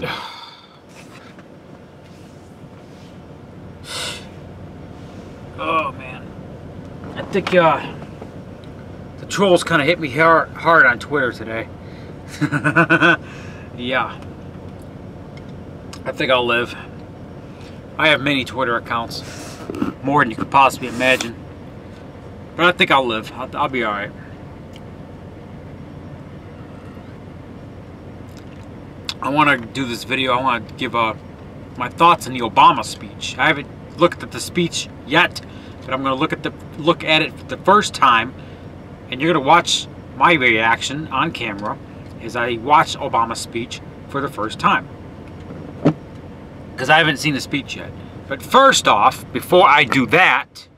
Oh man. I think uh, the trolls kind of hit me hard, hard on Twitter today. yeah. I think I'll live. I have many Twitter accounts. More than you could possibly imagine. But I think I'll live. I'll, I'll be alright. Want to do this video. I want to give uh, my thoughts on the Obama speech. I haven't looked at the speech yet, but I'm going to look at the look at it the first time, and you're going to watch my reaction on camera as I watch Obama's speech for the first time. Because I haven't seen the speech yet. But first off, before I do that,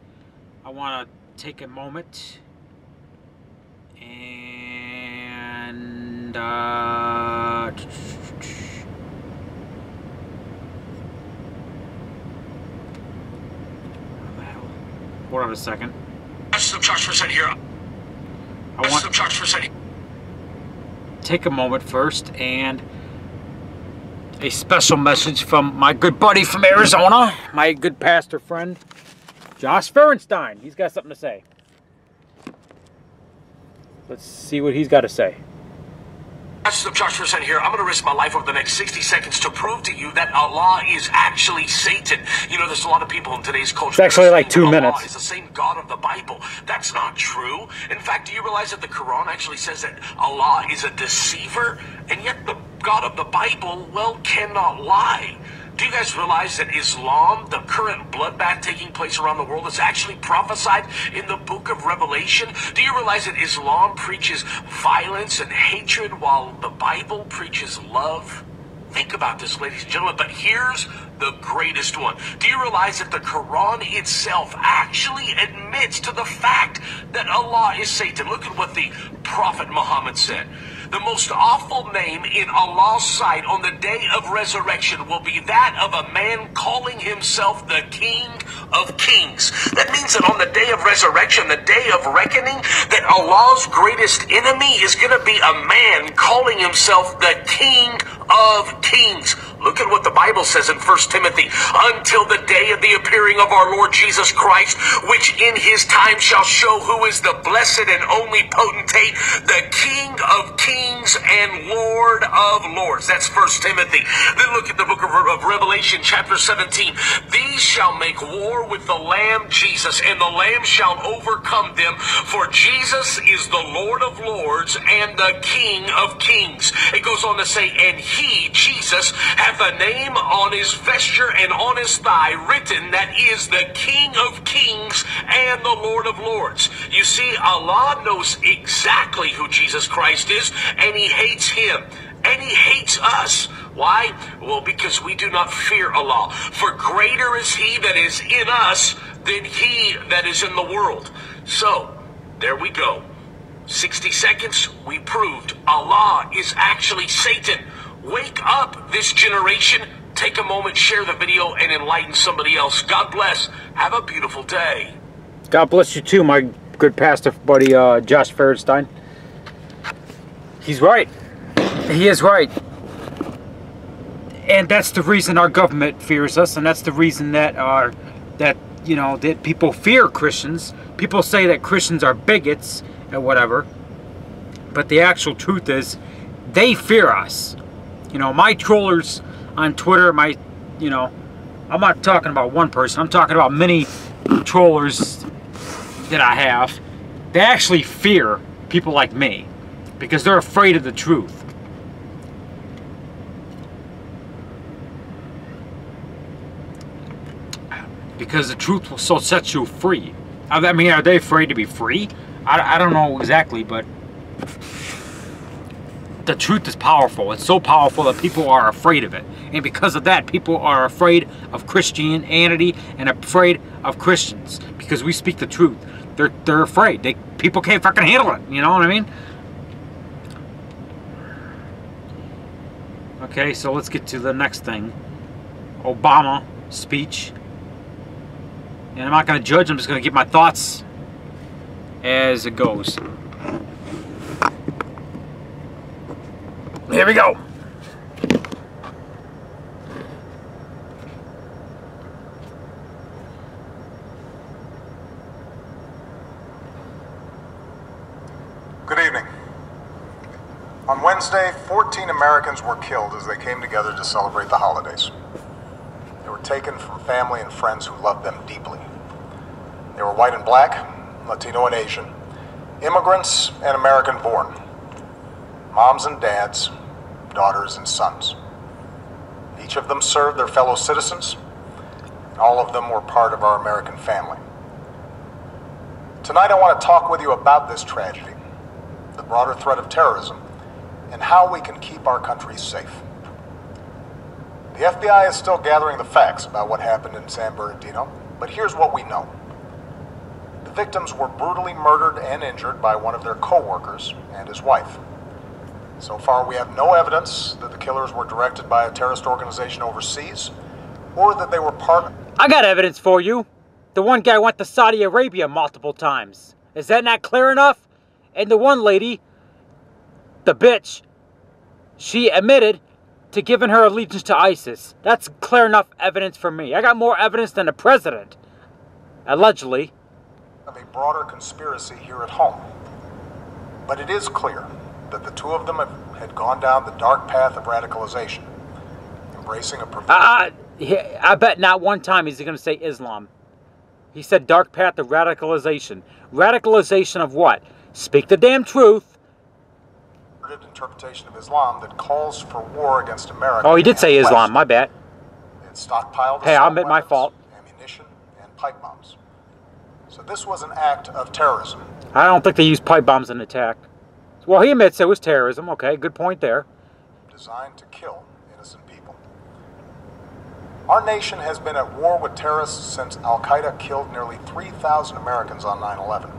I want to take a moment and uh, Hold on a second. Some charge second here. I want Some charge second. take a moment first and a special message from my good buddy from Arizona, my good pastor friend, Josh Feuerstein. He's got something to say. Let's see what he's got to say. Some charge for a here. I'm going to risk my life over the next 60 seconds to prove to you that Allah is actually Satan. You know, there's a lot of people in today's culture. It's actually like two saying Allah minutes. is the same God of the Bible. That's not true. In fact, do you realize that the Quran actually says that Allah is a deceiver? And yet the God of the Bible, well, cannot lie. Do you guys realize that Islam, the current bloodbath taking place around the world, is actually prophesied in the book of Revelation? Do you realize that Islam preaches violence and hatred while the Bible preaches love? Think about this, ladies and gentlemen, but here's the greatest one. Do you realize that the Quran itself actually admits to the fact that Allah is Satan? Look at what the Prophet Muhammad said. The most awful name in Allah's sight on the day of resurrection will be that of a man calling himself the King of Kings. That means that on the day of resurrection, the day of reckoning, that Allah's greatest enemy is going to be a man calling himself the King of Kings. Look at what the Bible says in 1 Timothy. Until the day of the appearing of our Lord Jesus Christ, which in his time shall show who is the blessed and only potentate, the King of Kings and Lord of Lords. That's First Timothy. Then look at the book of, of Revelation, chapter 17. These shall make war with the Lamb Jesus, and the Lamb shall overcome them, for Jesus is the Lord of Lords and the King of Kings. It goes on to say, and he, Jesus, hath a name on his vesture and on his thigh written that is the King of Kings and the Lord of Lords. You see, Allah knows exactly who Jesus Christ is, and he hates him. And he hates us. Why? Well, because we do not fear Allah. For greater is he that is in us than he that is in the world. So, there we go. 60 seconds, we proved Allah is actually Satan. Wake up this generation. Take a moment, share the video, and enlighten somebody else. God bless. Have a beautiful day. God bless you too, my good pastor buddy uh, Josh Feuerstein. He's right. He is right. And that's the reason our government fears us, and that's the reason that our that you know that people fear Christians. People say that Christians are bigots and whatever. But the actual truth is they fear us. You know, my trollers on Twitter, my you know, I'm not talking about one person, I'm talking about many trollers that I have, they actually fear people like me because they're afraid of the truth. Because the truth will so set you free. I mean, are they afraid to be free? I, I don't know exactly, but the truth is powerful. It's so powerful that people are afraid of it. And because of that, people are afraid of Christianity and afraid of Christians because we speak the truth. They're they're afraid. They people can't fucking handle it. You know what I mean? Okay, so let's get to the next thing. Obama speech. And I'm not going to judge. I'm just going to give my thoughts as it goes. Here we go. Wednesday, 14 Americans were killed as they came together to celebrate the holidays. They were taken from family and friends who loved them deeply. They were white and black, Latino and Asian, immigrants and American born, moms and dads, daughters and sons. Each of them served their fellow citizens, and all of them were part of our American family. Tonight I want to talk with you about this tragedy, the broader threat of terrorism, and how we can keep our country safe. The FBI is still gathering the facts about what happened in San Bernardino, but here's what we know. The victims were brutally murdered and injured by one of their co-workers and his wife. So far, we have no evidence that the killers were directed by a terrorist organization overseas, or that they were part... I got evidence for you. The one guy went to Saudi Arabia multiple times. Is that not clear enough? And the one lady, the bitch, she admitted to giving her allegiance to ISIS. That's clear enough evidence for me. I got more evidence than the president. Allegedly. Of a broader conspiracy here at home. But it is clear that the two of them have, had gone down the dark path of radicalization, embracing a... Uh, I bet not one time is he going to say Islam. He said dark path of radicalization. Radicalization of what? Speak the damn truth. Interpretation of Islam that calls for war against America. Oh, he did say Islam. My bad. It stockpiled. Hey, I'll admit my fault. Ammunition and pipe bombs. So this was an act of terrorism. I don't think they used pipe bombs in the attack. Well, he admits it was terrorism. Okay, good point there. Designed to kill innocent people. Our nation has been at war with terrorists since Al Qaeda killed nearly 3,000 Americans on 9 11.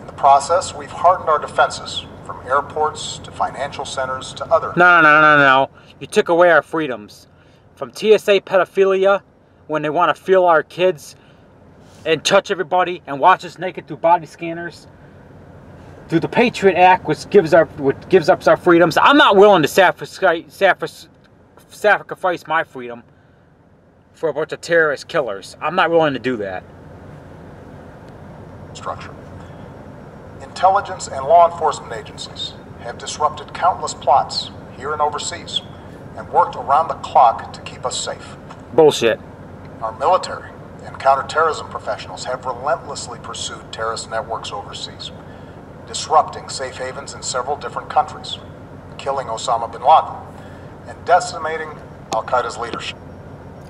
In the process, we've hardened our defenses, from airports to financial centers to other. No, no, no, no, no. You took away our freedoms. From TSA pedophilia, when they want to feel our kids and touch everybody and watch us naked through body scanners, through the Patriot Act, which gives our which gives up our freedoms. I'm not willing to sacrifice, sacrifice my freedom for a bunch of terrorist killers. I'm not willing to do that. Structure. Intelligence and law enforcement agencies have disrupted countless plots here and overseas and worked around the clock to keep us safe. Bullshit. Our military and counterterrorism professionals have relentlessly pursued terrorist networks overseas disrupting safe havens in several different countries, killing Osama bin Laden, and decimating Al Qaeda's leadership.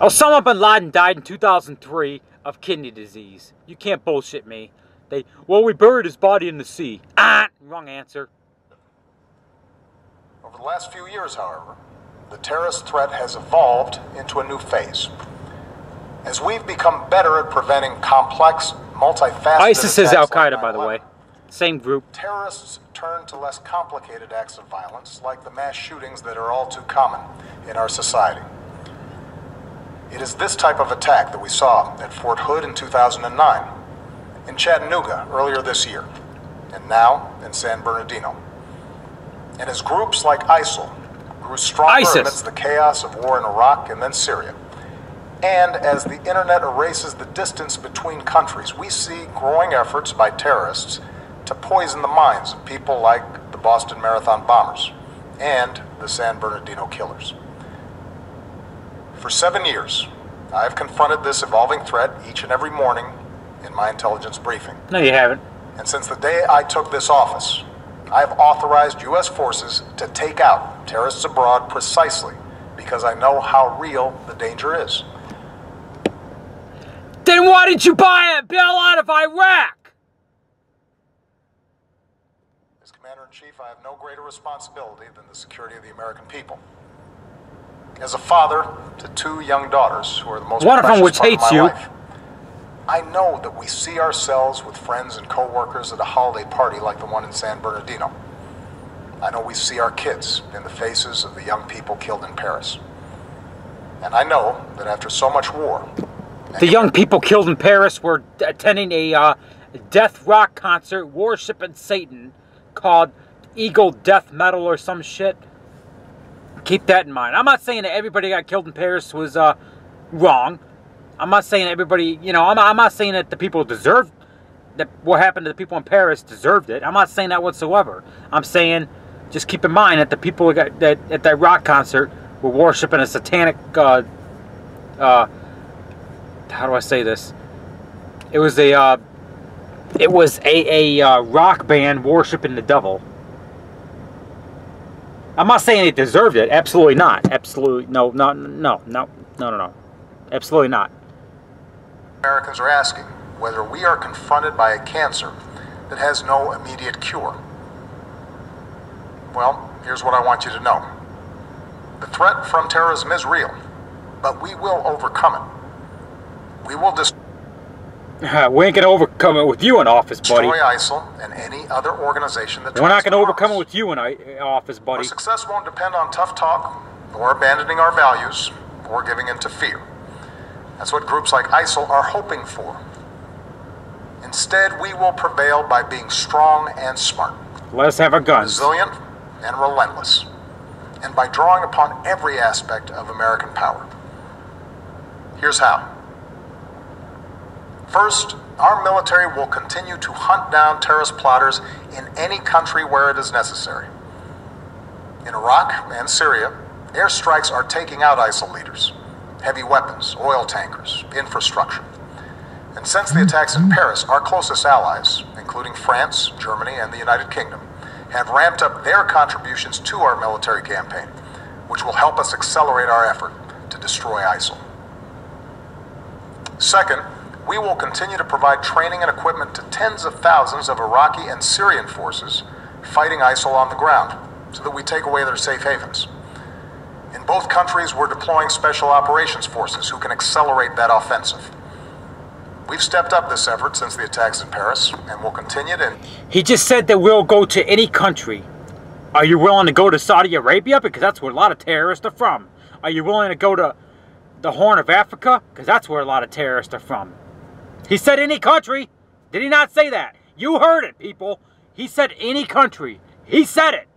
Osama bin Laden died in 2003 of kidney disease. You can't bullshit me. They, well, we buried his body in the sea. Ah, wrong answer. Over the last few years, however, the terrorist threat has evolved into a new phase. As we've become better at preventing complex, multifaceted ISIS is Al Qaeda, like by the way. Same group. Terrorists turn to less complicated acts of violence, like the mass shootings that are all too common in our society. It is this type of attack that we saw at Fort Hood in 2009, in Chattanooga earlier this year, and now in San Bernardino. And as groups like ISIL grew stronger ISIS. amidst the chaos of war in Iraq and then Syria, and as the internet erases the distance between countries, we see growing efforts by terrorists to poison the minds of people like the Boston Marathon bombers and the San Bernardino killers. For seven years, I have confronted this evolving threat each and every morning in my intelligence briefing. No, you haven't. And since the day I took this office, I have authorized U.S. forces to take out terrorists abroad precisely because I know how real the danger is. Then why did you buy a bail out of Iraq? As Commander-in-Chief, I have no greater responsibility than the security of the American people. As a father to two young daughters who are the most One of them which hates you. Life, I know that we see ourselves with friends and co-workers at a holiday party like the one in San Bernardino. I know we see our kids in the faces of the young people killed in Paris. And I know that after so much war... The young people killed in Paris were attending a uh, death rock concert worshiping Satan called Eagle Death Metal or some shit. Keep that in mind. I'm not saying that everybody got killed in Paris was uh, wrong. I'm not saying everybody, you know, I'm, I'm not saying that the people deserved, that what happened to the people in Paris deserved it. I'm not saying that whatsoever. I'm saying just keep in mind that the people that, that at that rock concert were worshiping a satanic. Uh, uh, how do I say this? It was a. Uh, it was a, a uh, rock band worshiping the devil. I'm not saying they deserved it. Absolutely not. Absolutely no. No. No. No. No. No. No. Absolutely not. Americans are asking whether we are confronted by a cancer that has no immediate cure. Well, here's what I want you to know. The threat from terrorism is real, but we will overcome it. We will destroy we ain't gonna overcome it with you in office, buddy. Destroy ISIL and any other organization that We're not gonna to overcome it with you in I- office, Our buddy. success won't depend on tough talk, or abandoning our values, or giving in to fear. That's what groups like ISIL are hoping for. Instead, we will prevail by being strong and smart, Let us have a gun. resilient and relentless, and by drawing upon every aspect of American power. Here's how. First, our military will continue to hunt down terrorist plotters in any country where it is necessary. In Iraq and Syria, airstrikes are taking out ISIL leaders, heavy weapons, oil tankers, infrastructure. And since the attacks in Paris, our closest allies, including France, Germany, and the United Kingdom, have ramped up their contributions to our military campaign, which will help us accelerate our effort to destroy ISIL. Second, we will continue to provide training and equipment to tens of thousands of Iraqi and Syrian forces fighting ISIL on the ground so that we take away their safe havens. In both countries, we're deploying special operations forces who can accelerate that offensive. We've stepped up this effort since the attacks in Paris and we'll continue to. He just said that we'll go to any country. Are you willing to go to Saudi Arabia? Because that's where a lot of terrorists are from. Are you willing to go to the Horn of Africa? Because that's where a lot of terrorists are from. He said any country. Did he not say that? You heard it, people. He said any country. He said it.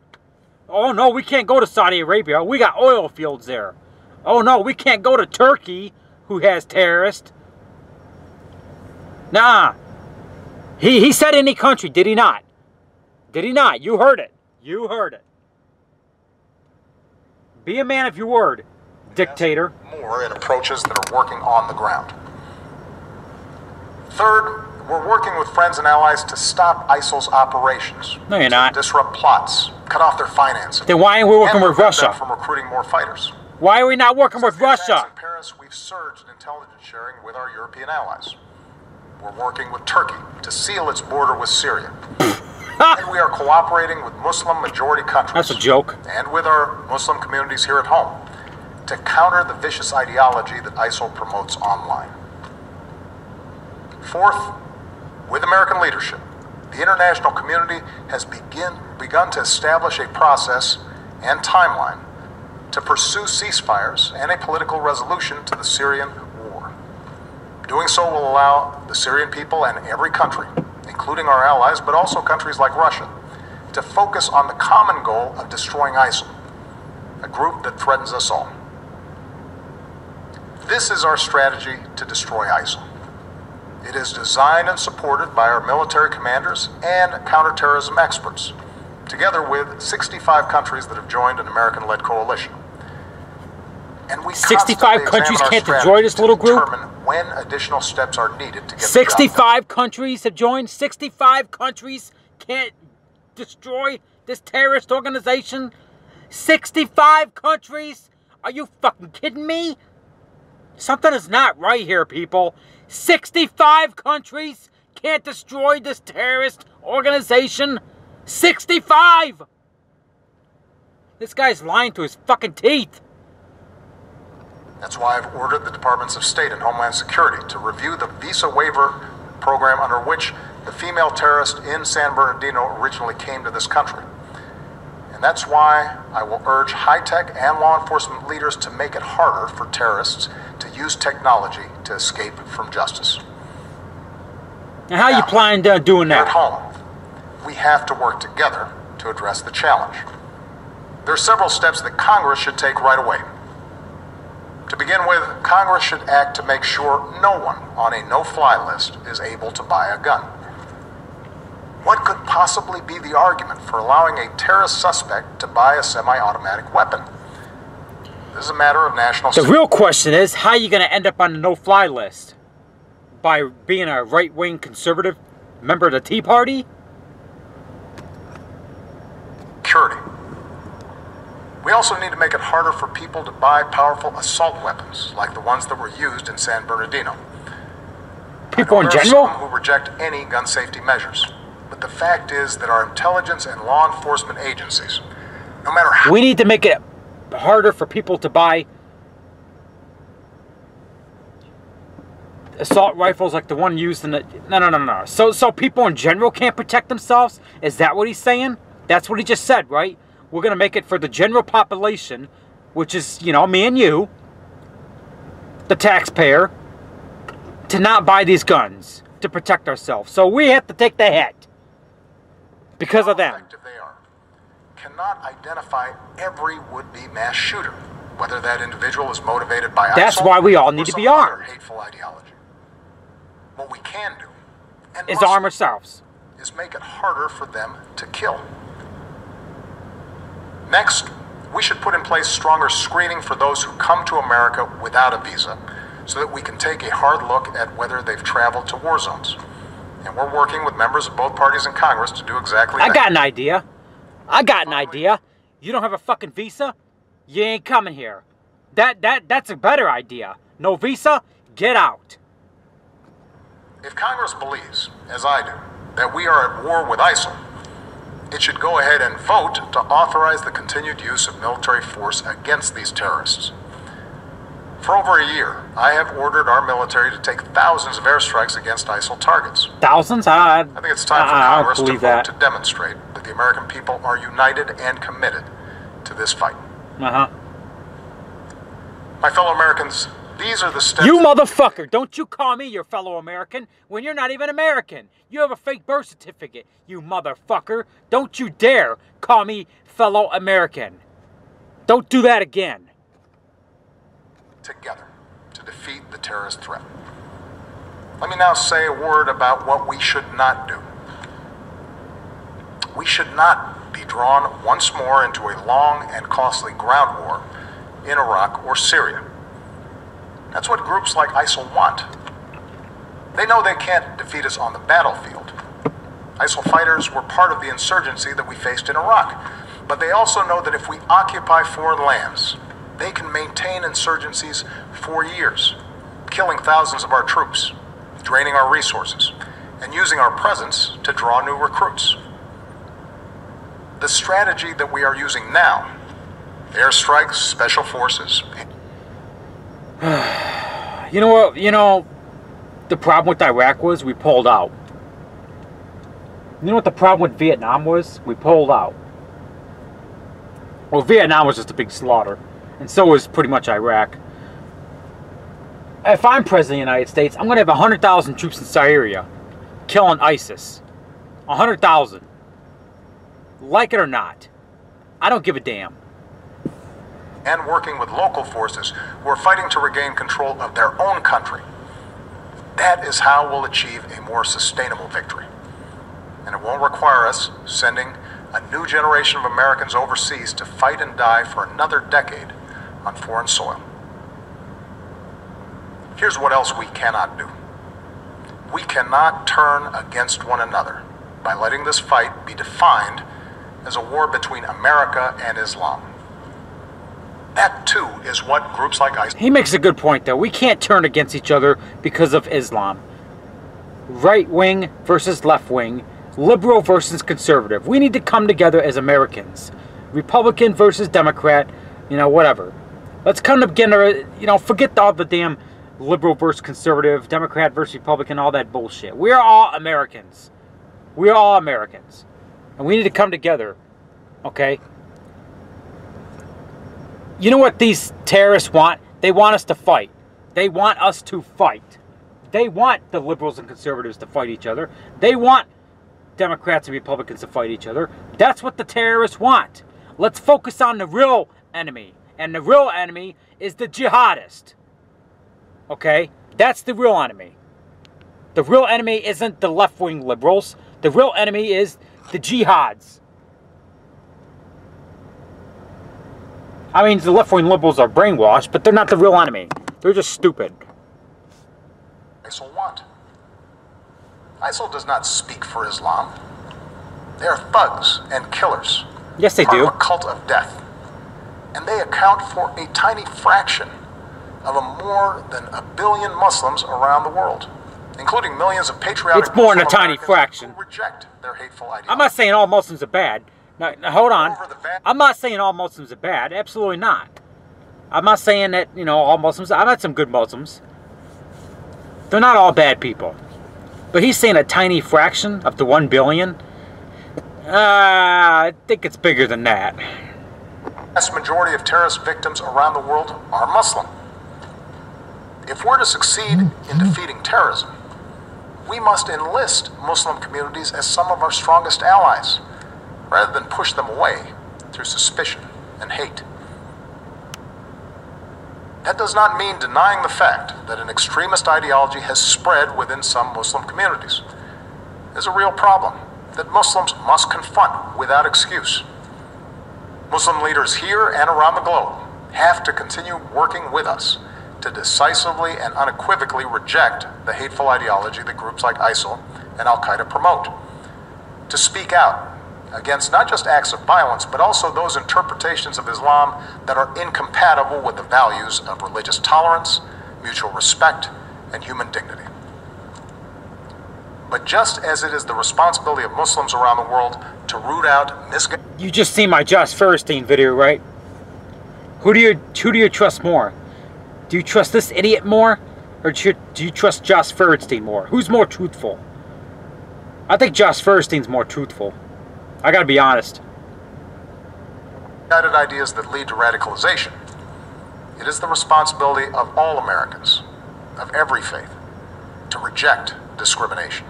Oh no, we can't go to Saudi Arabia. We got oil fields there. Oh no, we can't go to Turkey, who has terrorists. Nah. He he said any country, did he not? Did he not? You heard it. You heard it. Be a man of your word, dictator. more in approaches that are working on the ground. Third, we're working with friends and allies to stop ISIL's operations. No, you're not. Disrupt plots, cut off their financing. Then why aren't we working with Russia? From recruiting more fighters. Why are we not working with Since attacks Russia? In Paris, we've surged in intelligence sharing with our European allies. We're working with Turkey to seal its border with Syria. and we are cooperating with Muslim majority countries. That's a joke. And with our Muslim communities here at home to counter the vicious ideology that ISIL promotes online. Fourth, with American leadership, the international community has begin, begun to establish a process and timeline to pursue ceasefires and a political resolution to the Syrian war. Doing so will allow the Syrian people and every country, including our allies, but also countries like Russia, to focus on the common goal of destroying ISIL, a group that threatens us all. This is our strategy to destroy ISIL. It is designed and supported by our military commanders and counterterrorism experts, together with 65 countries that have joined an American led coalition. And we 65 constantly countries can't destroy this little group? When additional steps are needed to get the 65 countries have joined. 65 countries can't destroy this terrorist organization. 65 countries? Are you fucking kidding me? Something is not right here, people. 65 countries can't destroy this terrorist organization. 65! This guy's lying to his fucking teeth. That's why I've ordered the Departments of State and Homeland Security to review the visa waiver program under which the female terrorist in San Bernardino originally came to this country. And that's why I will urge high tech and law enforcement leaders to make it harder for terrorists to use technology to escape from justice. Now, how you Now, planning on doing Here at that? home, we have to work together to address the challenge. There are several steps that Congress should take right away. To begin with, Congress should act to make sure no one on a no fly list is able to buy a gun. What could possibly be the argument for allowing a terrorist suspect to buy a semi-automatic weapon? This is a matter of national The real question is, how are you going to end up on the no-fly list? By being a right-wing conservative member of the Tea Party? security. We also need to make it harder for people to buy powerful assault weapons, like the ones that were used in San Bernardino. People in general? who reject any gun safety measures. But the fact is that our intelligence and law enforcement agencies, no matter how We need to make it harder for people to buy assault rifles like the one used in the no no no no so so people in general can't protect themselves? Is that what he's saying? That's what he just said right? We're going to make it for the general population which is you know me and you the taxpayer to not buy these guns to protect ourselves. So we have to take the hit because how of them effective they are, cannot identify every would-be mass shooter, whether that individual is motivated by That's why we all need to be armed. hateful ideology. What we can do, and is arm ourselves is make it harder for them to kill. Next, we should put in place stronger screening for those who come to America without a visa so that we can take a hard look at whether they've traveled to war zones. And we're working with members of both parties in Congress to do exactly I that. got an idea. I got an idea. You don't have a fucking visa? You ain't coming here. That that that's a better idea. No visa? Get out. If Congress believes, as I do, that we are at war with ISIL, it should go ahead and vote to authorize the continued use of military force against these terrorists. For over a year, I have ordered our military to take thousands of airstrikes against ISIL targets. Thousands? I, I think it's time for I, I Congress to vote that. to demonstrate that the American people are united and committed to this fight. Uh huh. My fellow Americans, these are the steps. You motherfucker! Don't you call me your fellow American when you're not even American. You have a fake birth certificate. You motherfucker! Don't you dare call me fellow American. Don't do that again. Together to defeat the terrorist threat. Let me now say a word about what we should not do. We should not be drawn once more into a long and costly ground war in Iraq or Syria. That's what groups like ISIL want. They know they can't defeat us on the battlefield. ISIL fighters were part of the insurgency that we faced in Iraq. But they also know that if we occupy foreign lands, they can maintain insurgencies for years, killing thousands of our troops, draining our resources, and using our presence to draw new recruits. The strategy that we are using now airstrikes, special forces, You know what? You know, the problem with Iraq was we pulled out. You know what the problem with Vietnam was? We pulled out. Well, Vietnam was just a big slaughter, and so is pretty much Iraq. If I'm president of the United States, I'm going to have 100,000 troops in Syria killing ISIS. 100,000. Like it or not. I don't give a damn. and working with local forces who are fighting to regain control of their own country. That is how we'll achieve a more sustainable victory. And it won't require us sending a new generation of Americans overseas to fight and die for another decade on foreign soil. Here's what else we cannot do. We cannot turn against one another by letting this fight be defined as a war between America and Islam. That too is what groups like ISIS He makes a good point, though. We can't turn against each other because of Islam. Right wing versus left wing, liberal versus conservative. We need to come together as Americans. Republican versus Democrat, you know, whatever. Let's come together, you know, forget all the damn liberal versus conservative, Democrat versus Republican, all that bullshit. We're all Americans. We're all Americans. And we need to come together, okay? You know what these terrorists want? They want us to fight. They want us to fight. They want the liberals and conservatives to fight each other. They want Democrats and Republicans to fight each other. That's what the terrorists want. Let's focus on the real enemy. And the real enemy is the jihadist. Okay? That's the real enemy. The real enemy isn't the left wing liberals. The real enemy is the jihads. I mean, the left wing liberals are brainwashed, but they're not the real enemy. They're just stupid. ISIL want. ISIL does not speak for Islam. They are thugs and killers. Yes, they do. A cult of death. And they account for a tiny fraction of a more than a billion Muslims around the world, including millions of patriotic It's more than a tiny Americans fraction. reject their hateful ideology. I'm not saying all Muslims are bad. Now, now hold on. I'm not saying all Muslims are bad. Absolutely not. I'm not saying that, you know, all Muslims. I've met some good Muslims. They're not all bad people. But he's saying a tiny fraction of the one billion. Uh, I think it's bigger than that. The vast majority of terrorist victims around the world are Muslim. If we're to succeed in mm-hmm. defeating terrorism, we must enlist Muslim communities as some of our strongest allies, rather than push them away through suspicion and hate. That does not mean denying the fact that an extremist ideology has spread within some Muslim communities. It is a real problem that Muslims must confront without excuse. Muslim leaders here and around the globe have to continue working with us to decisively and unequivocally reject the hateful ideology that groups like ISIL and Al Qaeda promote. To speak out against not just acts of violence, but also those interpretations of Islam that are incompatible with the values of religious tolerance, mutual respect, and human dignity. But just as it is the responsibility of Muslims around the world to root out misguided You just seen my Josh Feuerstein video, right? Who do you who do you trust more? Do you trust this idiot more, or do you, do you trust Josh Feuerstein more? Who's more truthful? I think Josh Feuerstein's more truthful. I gotta be honest. Guided ideas that lead to radicalization. It is the responsibility of all Americans, of every faith, to reject discrimination.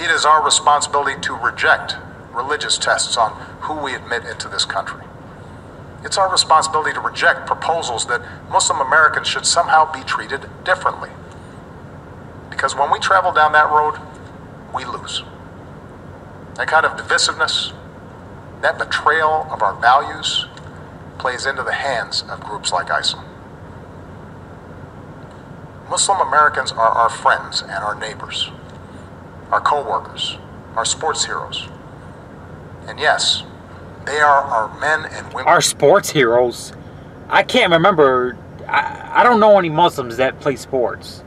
It is our responsibility to reject religious tests on who we admit into this country. It's our responsibility to reject proposals that Muslim Americans should somehow be treated differently. Because when we travel down that road, we lose. That kind of divisiveness, that betrayal of our values, plays into the hands of groups like ISIL. Muslim Americans are our friends and our neighbors, our co workers, our sports heroes. And yes, they are our men and women. Our sports heroes. I can't remember. I, I don't know any Muslims that play sports.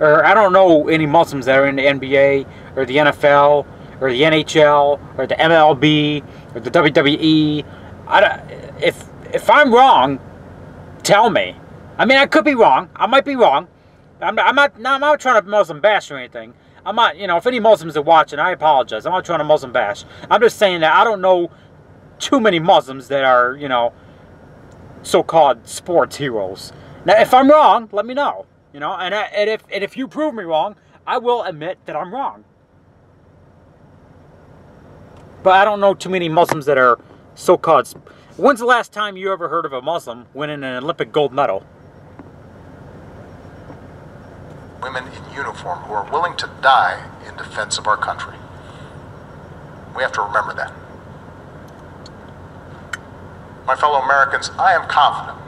Or I don't know any Muslims that are in the NBA or the NFL or the NHL or the MLB or the WWE. I don't, if if I'm wrong, tell me. I mean, I could be wrong. I might be wrong. I'm, I'm not. I'm not trying to Muslim bash or anything. I'm not. You know, if any Muslims are watching, I apologize. I'm not trying to Muslim bash. I'm just saying that I don't know too many Muslims that are, you know, so-called sports heroes. Now, if I'm wrong, let me know. You know, and, I, and if and if you prove me wrong, I will admit that I'm wrong. But I don't know too many Muslims that are so-called. When's the last time you ever heard of a Muslim winning an Olympic gold medal? Women in uniform who are willing to die in defense of our country. We have to remember that. My fellow Americans, I am confident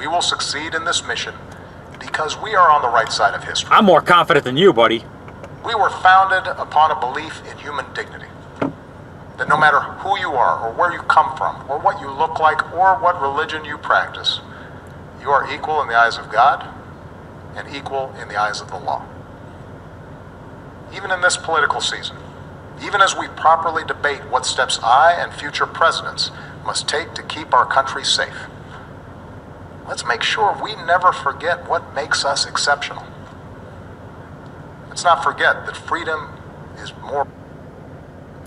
we will succeed in this mission because we are on the right side of history. I'm more confident than you, buddy. We were founded upon a belief in human dignity. That no matter who you are, or where you come from, or what you look like, or what religion you practice, you are equal in the eyes of God and equal in the eyes of the law. Even in this political season, even as we properly debate what steps I and future presidents must take to keep our country safe, let's make sure we never forget what makes us exceptional. Let's not forget that freedom is more.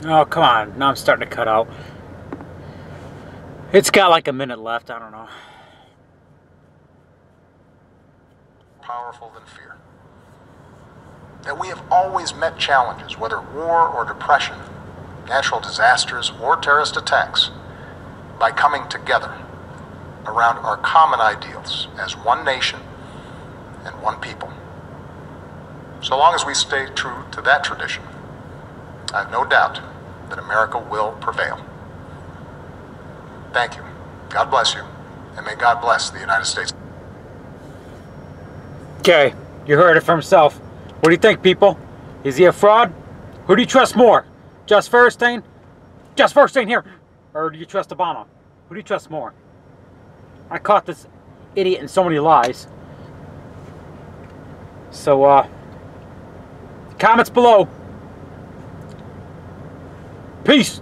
Oh, come on. Now I'm starting to cut out. It's got like a minute left. I don't know. Powerful than fear. That we have always met challenges, whether war or depression, natural disasters or terrorist attacks, by coming together around our common ideals as one nation and one people. So long as we stay true to that tradition, I have no doubt that America will prevail. Thank you. God bless you. And may God bless the United States. Okay, you heard it for himself. What do you think, people? Is he a fraud? Who do you trust more? Josh Feuerstein? Josh Feuerstein here. Or do you trust Obama? Who do you trust more? I caught this idiot in so many lies. So, uh, comments below. Peace.